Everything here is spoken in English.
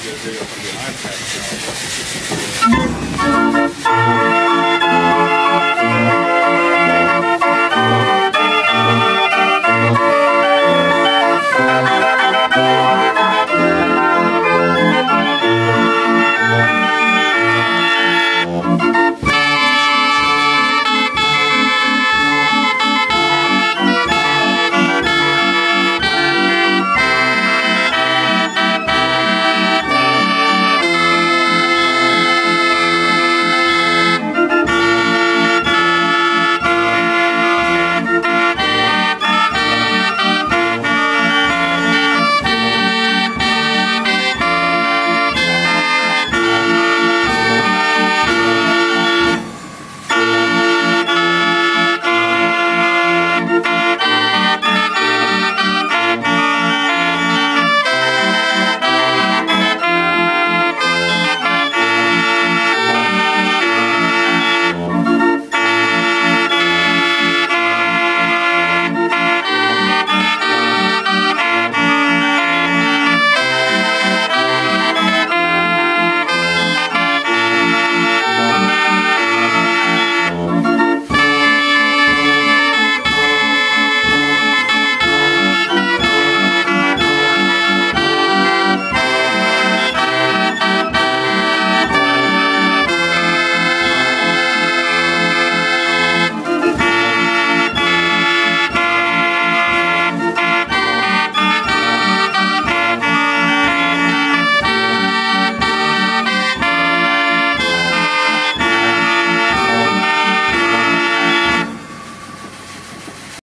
video from the iPad.